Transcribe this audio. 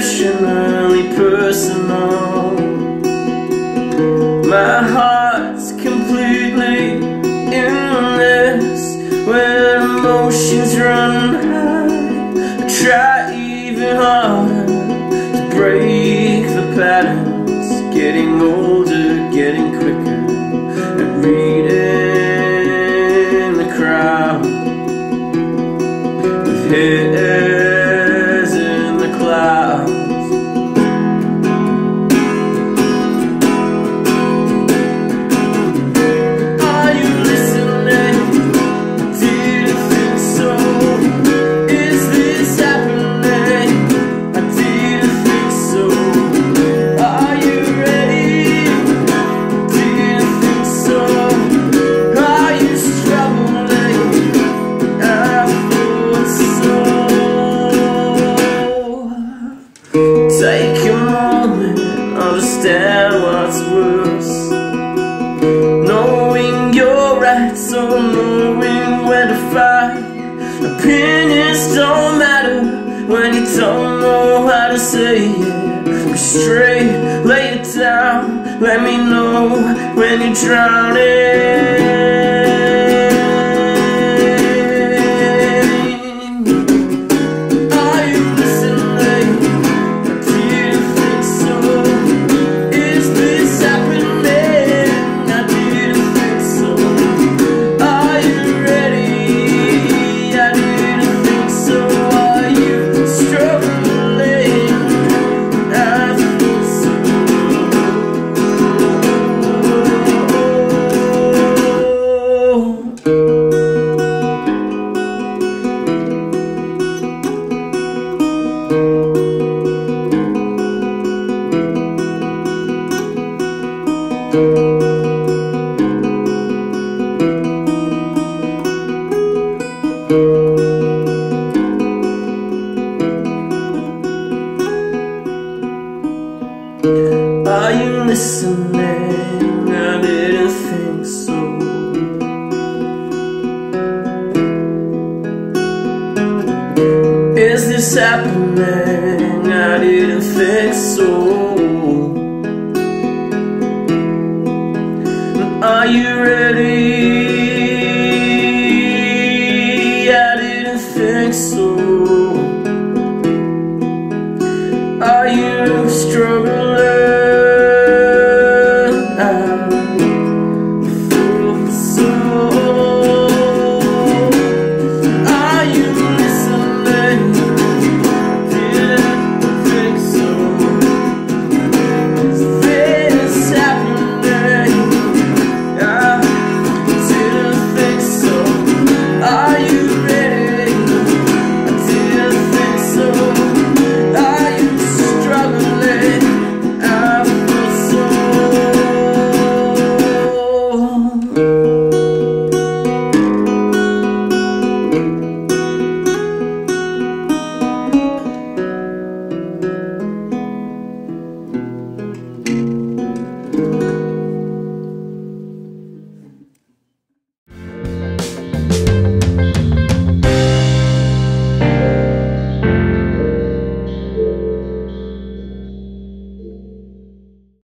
exceptionally personal. My heart's completely in this When emotions run high. I try even harder to break the patterns Getting old Opinions don't matter when you don't know how to say it. Be straight, lay it down. Let me know when you're drowning. listening, I didn't think so. Is this happening? I didn't think so. Are you ready? I didn't think so. Are you struggling?